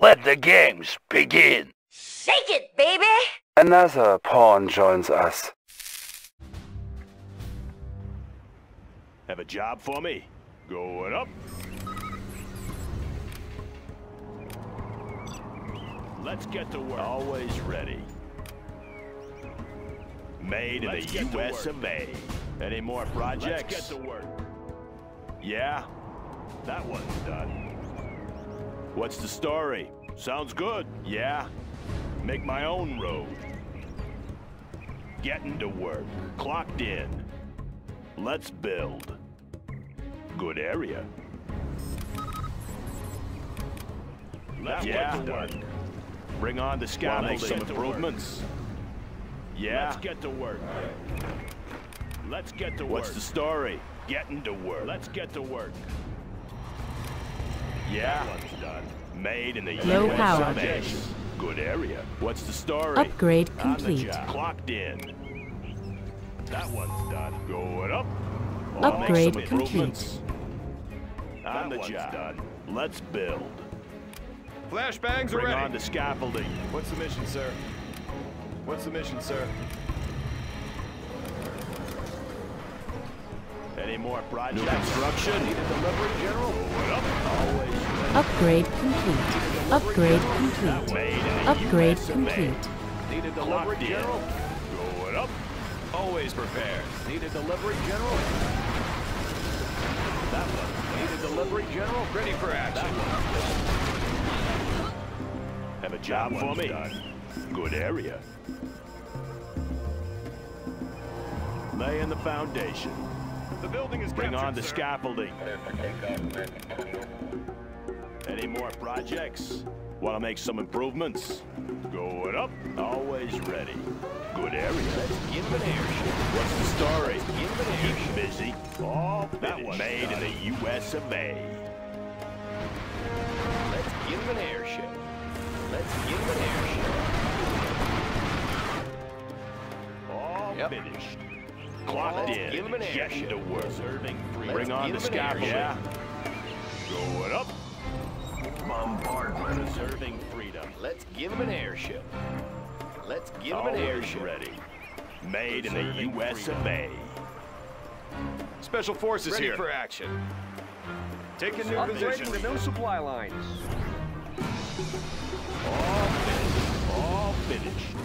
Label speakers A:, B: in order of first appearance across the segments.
A: Let the games begin.
B: Shake it, baby!
C: Another pawn joins us.
D: Have a job for me? Going up. Let's get to work. Always ready. Made in Let's the U.S. of A. Any more projects? Let's get to work. Yeah, that one's done. What's the story? Sounds good. Yeah, make my own road. Getting to work. Clocked in. Let's build. Good area. Let's yeah. get to work. Bring on the scaffolding. Improvements. Yeah. Let's get to work. Let's get to work. What's the story? Getting to work. Let's get to work. Yeah. That one's done. Made in the
E: Low US power.
D: Good area. What's the story?
E: Upgrade complete.
D: Clocked in. That one's done. Going up.
E: Upgrade complete.
D: On the job. Done. Let's build.
F: Flashbangs
D: Bring
F: are ready.
D: on the scaffolding.
F: What's the mission, sir? What's the mission, sir?
D: Any more projects? New construction? Delivery, General? Up.
E: Upgrade complete. Upgrade complete. Upgrade complete.
F: Need a delivery, General?
D: Going up.
F: Always prepared. Need a delivery, General? That one. Need a delivery, General? Ready for action.
D: Have a job for me. Done. Good area. Laying the foundation.
F: The building is
D: Bring
F: captured,
D: on the
F: sir.
D: scaffolding. Any more projects? Want to make some improvements? Going up. Always ready. Good area.
F: Let's give him an airship.
D: What's the story?
F: Let's give him an airship.
D: Keep busy. All that was made done. in the U.S. of A.
F: Let's give him an airship. Let's give him an airship.
D: All
F: Yep.
D: finished. Clocked
F: Let's
D: in.
F: give him an
D: Getting
F: airship.
D: to work.
F: Serving.
D: Bring on the scaffolding.
F: airship.
D: Going up.
F: Bombardment.
D: Preserving freedom.
F: Let's give him an airship. Let's give him an airship.
D: ready. Made in the U.S. of. A.
F: Special forces
G: Ready
F: here.
G: for action.
F: Taking new
G: Upgrading
F: position.
G: the no supply lines.
D: All finished. All finished.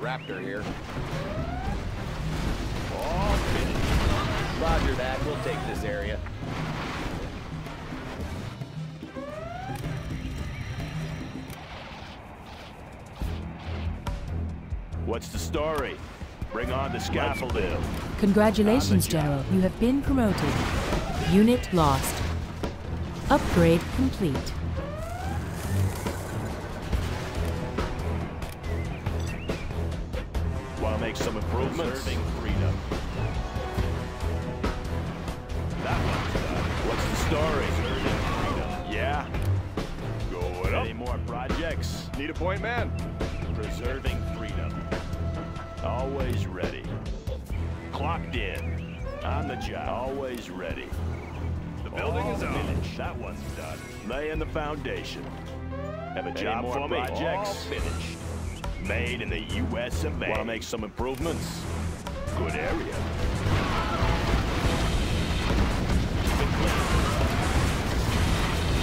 G: Raptor here.
D: All finished.
G: Roger that. We'll take this area.
D: What's the story? Bring on the scaffolding.
E: Congratulations,
D: On the job.
E: General. You have been promoted. Unit lost. Upgrade complete.
D: Want to make some improvements? Preserving. That one's done. What's the story? Preserving freedom. Yeah. Going up. Any more projects?
F: Need a point man.
D: Preserving freedom. Always ready. Clocked in. On the job. Always ready.
F: The building
D: All
F: is up.
D: finished. That one's done. Laying the foundation. Have a
F: Any
D: job
F: more
D: for me?
F: projects?
D: All finished. Made in the U.S. of A. Want to make some improvements? Good area.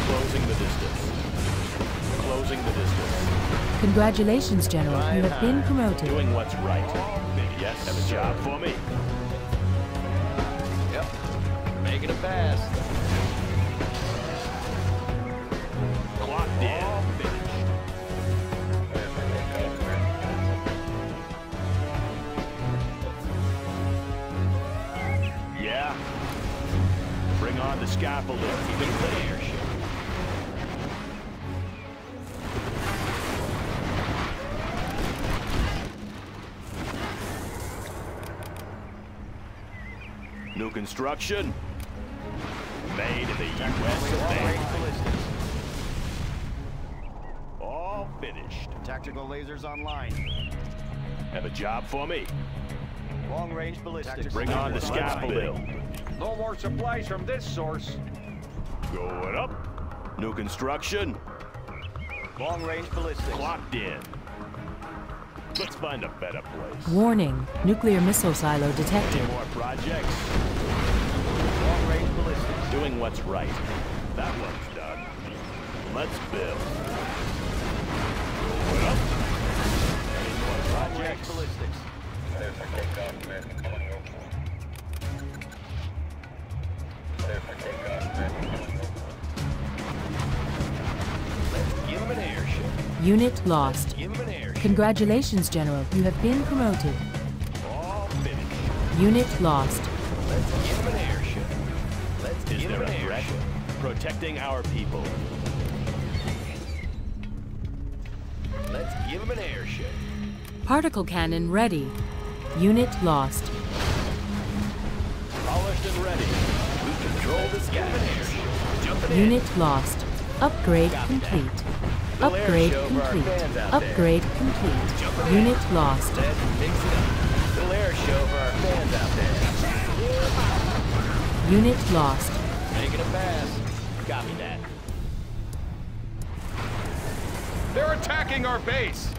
D: Closing the distance. Closing the distance.
E: Congratulations, General. You have been promoted.
D: Doing what's right. Yes, have a job for me.
G: Yep. Making it fast.
D: Clocked in. Scaffolding. Even airship. New construction. Made in the U.S. of A. All finished.
H: Tactical lasers online.
D: Have a job for me.
H: Long range ballistics.
D: Bring on the scaffolding.
G: No more supplies from this source.
D: Going up. New construction.
H: Long range ballistics.
D: Clocked in. Let's find a better place.
E: Warning, nuclear missile silo detected.
D: Any more projects?
H: Long range ballistics.
D: Doing what's right. That one's done. Let's build. Going up. Any more
H: Long range
D: projects?
H: ballistics.
G: Give
E: Unit lost.
G: Give him an airship.
E: Congratulations, General. You have been promoted. Unit lost.
G: Let's give him an airship. Let's
D: Is
G: give
D: there
G: him an airship.
D: Protecting our people.
G: Let's give him an airship.
E: Particle cannon ready. Unit lost.
D: Polished and ready.
G: We control the sky. Give him an airship. Jumping in.
E: Unit lost. Upgrade complete. Upgrade
G: show for our
E: complete.
G: fans out there.
E: Upgrade complete. Unit lost.
G: Let's mix it up. Little air show for our fans out there.
E: Unit lost.
G: Making a pass. Copy that. They're attacking our base.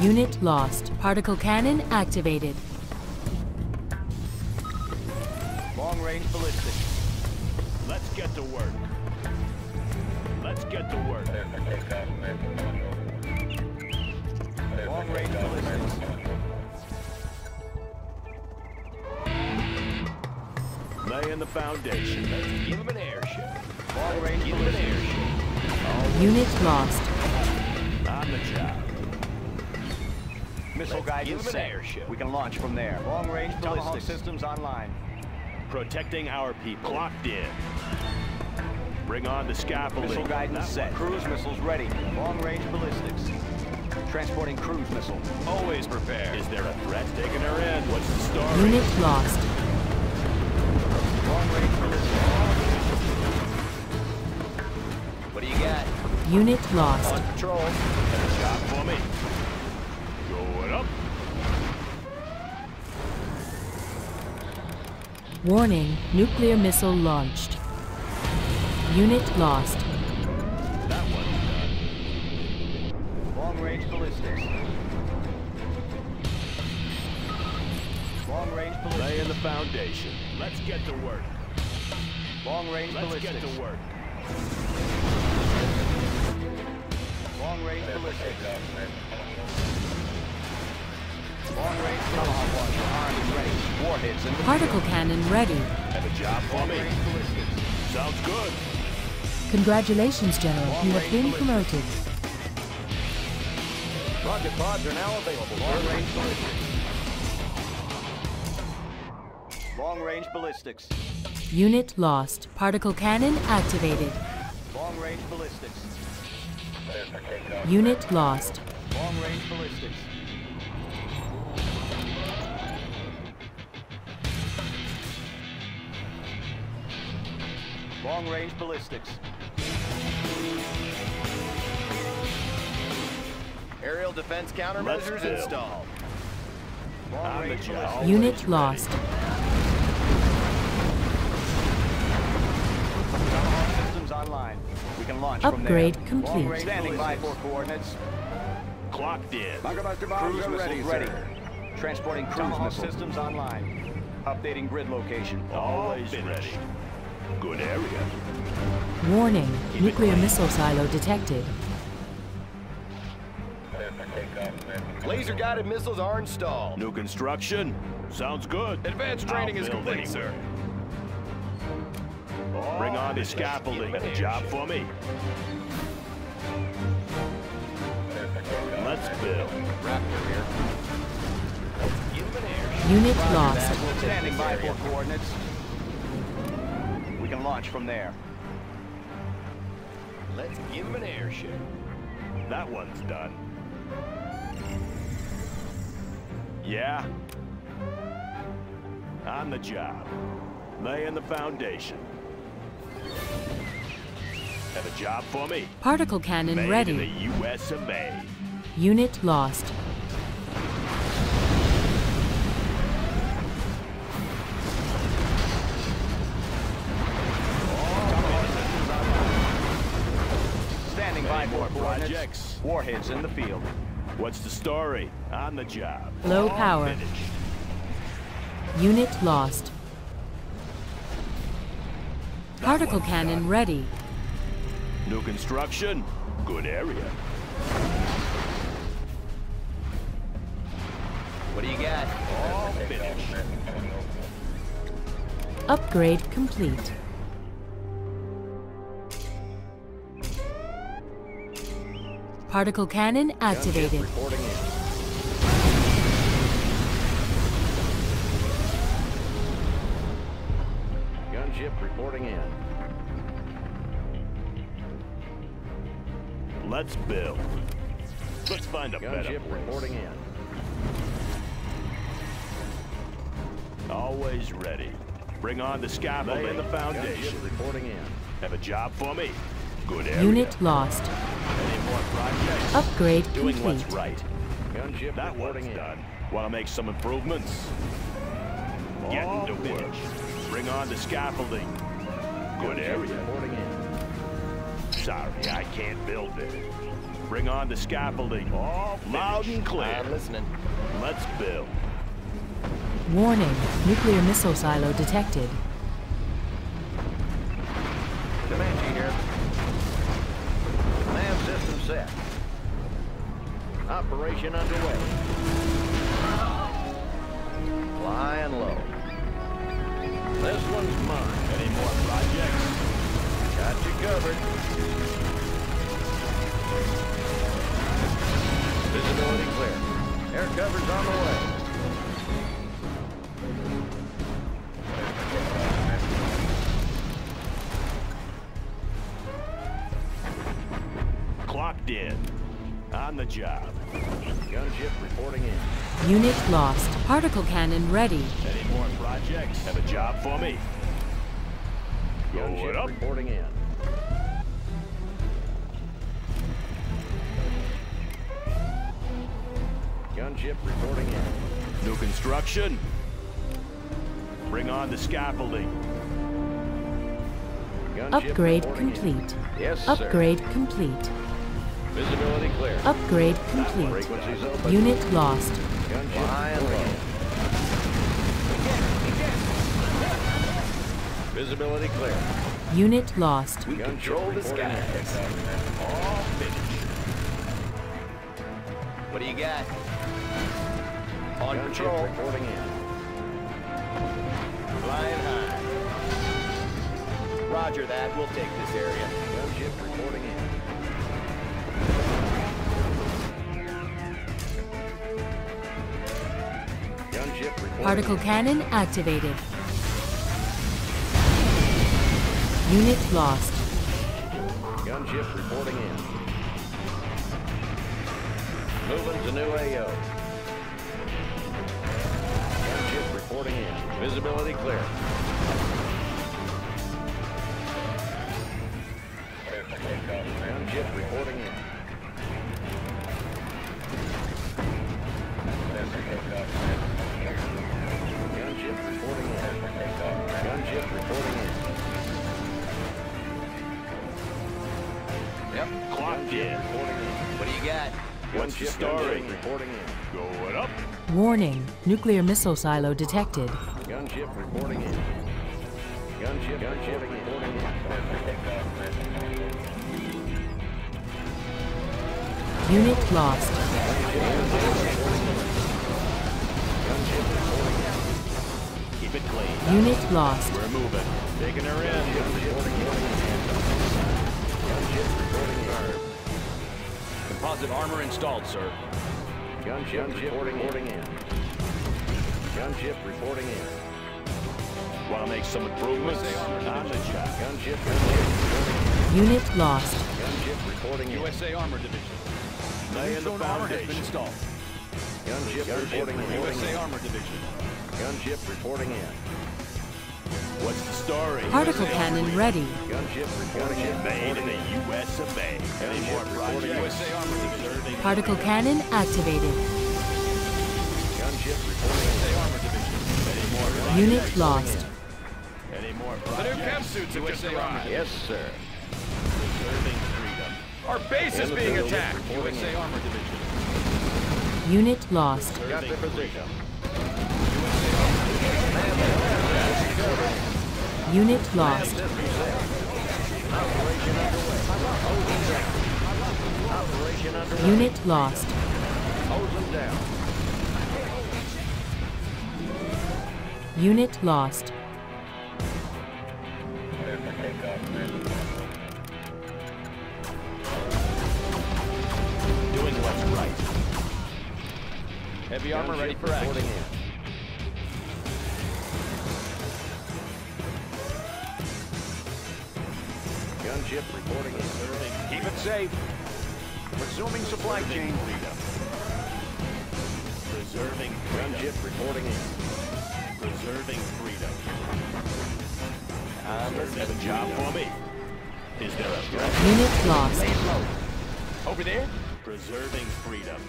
E: Unit lost. Particle cannon activated.
H: Long range ballistics.
D: Let's get to work. Let's get to work.
H: Long range ballistics.
D: Laying the foundation.
G: Give him an airship.
H: Long range
G: Give an airship.
E: Unit lost.
D: On the job.
H: Missile
G: Let's
H: guidance
G: give an airship.
H: We can launch from there. Long range ballistic systems online.
D: Protecting our people. Clocked in. Bring on the scaffolding.
H: Missile guidance
D: That
H: set. Cruise missiles ready. Long range ballistics. Transporting cruise missile.
G: Always prepared.
D: Is there a threat taking her in? What's the story?
E: Unit lost.
H: Long range ballistics.
G: What do you got?
E: Unit lost.
G: On patrol.
D: Job for me. Going up.
E: Warning, nuclear missile launched. Unit lost.
D: That one's done.
H: Long range ballistics. Long range ballistics.
D: Laying the foundation. Let's get to work.
H: Long range
D: Let's
H: ballistics.
D: get to work.
H: Long range ballistics. Long range tomahawk launcher armed and ready. Warheads in the
E: Particle cannon ready.
D: Have a job for me. Sounds good.
E: Congratulations, General. You have been promoted.
G: Rocket pods are now available.
H: Long range ballistics. Long range ballistics.
E: Unit lost. Particle cannon activated.
H: Long range ballistics.
E: Unit lost.
H: Long range ballistics. Long range ballistics.
G: Aerial defense countermeasures installed.
H: Long
D: On the
H: range
D: job.
H: ballistics.
E: Unit lost.
H: Tomahawk systems online. We can launch from there.
E: Upgrade complete.
H: Standing by for coordinates.
D: Clocked in.
H: Cruise missiles ready. Transporting cruise Tomahawk systems online. Updating grid location.
D: Always ready. Good area.
E: Warning, nuclear missile silo detected.
G: Laser guided missiles are installed.
D: New construction. Sounds good.
G: Advanced
D: I'll
G: training is complete,
D: anywhere.
G: sir.
D: Bring on the scaffolding.
G: give
D: A job for me. Let's build.
G: Raptor here. Let's give him an airship.
E: Unit lost.
H: standing by for coordinates. We can launch from there.
G: Let's give him an airship.
D: That one's done. Yeah. On the job. Laying the foundation. Have a job for me.
E: Particle cannon
D: Made in
E: ready.
D: the U.S. of A.
E: Unit lost.
I: Identified
D: more
I: more coordinates.
D: projects?
I: Warheads in the field.
D: What's the story? On the job.
E: Low
D: All
E: power.
D: finished.
E: Unit lost. Particle cannon ready.
D: New construction. Good area.
G: What do you got?
D: All finished.
E: Upgrade complete. Particle cannon activated.
I: Gunship reporting in.
D: Let's build. Let's find a better
I: Gunship
D: place.
I: reporting in.
D: Always ready. Bring on the scaffold and the foundation.
I: Gunship reporting in.
D: Have a job for me? Good area.
E: Unit lost.
D: Any more projects?
E: Upgrade
D: Doing what's
E: complete.
D: right.
I: Gunship
D: That
I: reporting
D: one's
I: in.
D: done. Want to make some improvements? Getting
I: All
D: to work. Bring on the scaffolding. Good
I: Gunship
D: area. Sorry, I can't build it. Bring on the scaffolding. All loud and clear.
G: I'm listening.
D: Let's build.
E: Warning. Nuclear missile silo detected.
I: Set. Operation underway. Flying low. This one's mine.
D: Any more projects?
I: Got you covered. Visibility clear. Air cover's on the way.
D: On the job.
I: Gunship reporting in.
E: Unit lost. Particle cannon ready.
D: Any more projects? Have a job for me?
I: Gunship
D: up.
I: reporting in. Gunship reporting in.
D: New construction. Bring on the scaffolding.
I: Gunship
E: Upgrade
I: reporting in.
E: complete.
I: Yes, sir.
E: Upgrade complete.
I: Visibility clear.
E: Upgrade complete. Unit lost.
I: Gunship flying low. Visibility clear.
E: Unit lost.
G: We control the skies.
D: All finished.
G: What do you got? On
I: Gunship
G: patrol.
I: reporting in.
G: Flying high. Roger that. We'll take this area.
I: Gunship reporting in.
E: Particle cannon activated. Unit lost.
I: Gunship reporting in. Moving to new AO. Gunship reporting in. Visibility clear.
E: Warning. Nuclear missile silo detected.
I: Gunship reporting in. Gunship, gunship reporting in.
E: Unit lost.
I: Gunship reporting in.
D: Keep it clean.
E: Unit lost.
D: We're moving. Taking her in.
I: Gunship reporting in. Gunship reporting in.
G: Composite armor installed, sir.
I: Gunship reporting in. Gunship reporting in.
D: Want to make some improvements? On the job.
I: Gunship, gunship,
E: Unit lost.
I: gunship reporting in.
G: USA Armor Division.
D: Laying the foundation.
G: installed.
I: Gunship reporting in.
G: USA Armor Division.
I: Gunship reporting in.
D: What's the story?
E: Particle cannon ready.
I: Gunship reporting in.
D: Made in the U.S. of A. Any more projects?
G: USA Armor Division.
E: Particle cannon activated.
I: Gunship reporting.
G: USA Armor Division.
D: Any more projects?
E: Unit lost.
D: Any more
G: The new chem suits have just arrived.
I: Yes, sir.
D: Serving freedom.
F: Our base is being attacked. USA Armor Division.
E: Unit lost.
I: Got the position.
E: Unit lost. Unit lost. Unit lost.
D: Doing what's right.
F: Heavy armor ready for action.
I: In. Gunship reporting in.
F: Keep it safe. Resuming supply chain.
D: Freedom. Preserving freedom.
I: Gunship reporting in.
D: Preserving freedom. Uh, let's have a job for me. Is there a threat?
E: Unit lost.
F: Over there?
D: Preserving freedom.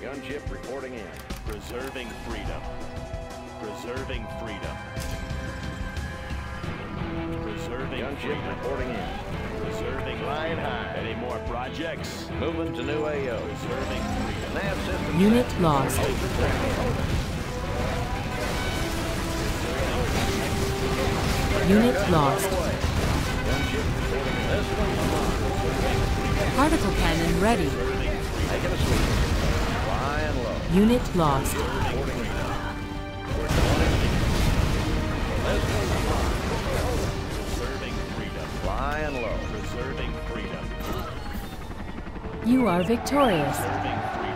I: Gunship reporting in.
D: Preserving freedom. Preserving freedom. Preserving
I: Gunship
D: freedom.
I: reporting in.
D: Preserving
I: Flying
D: freedom.
I: high.
D: Any more projects?
I: Moving to new AO.
D: Preserving freedom.
I: System.
E: Unit lost. Unit lost.
I: This one's mine.
E: Particle cannon ready.
I: Taking a sweep. Flying.
E: Unit lost.
D: Freedom.
I: Flying low.
D: Preserving freedom.
E: You are victorious.
D: Preserving freedom.